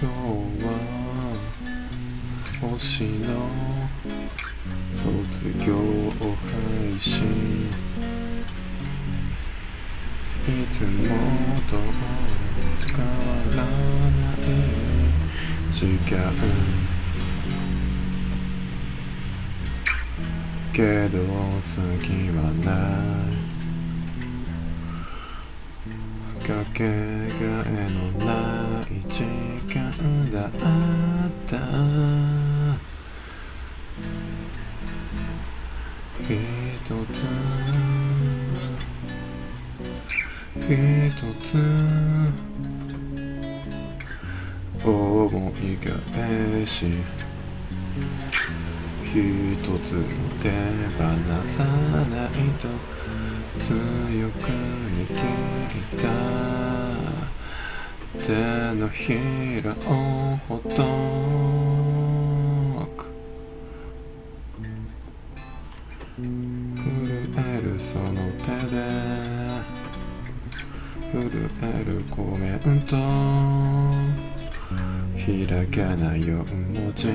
今日は星の卒業を配信。いつもと変わらない。時間けど次はない。かけがえのない時間だった。一つ。一つ。思い返し。一つも手放さないと。強く握った手のひらをほどく震えるその手で震えるコメント。開かない4文字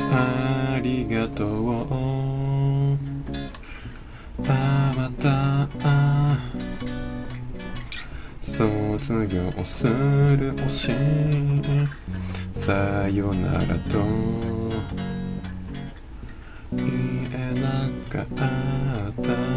ありがとう。あまた。あ卒業するもしさよならと。言えなかった。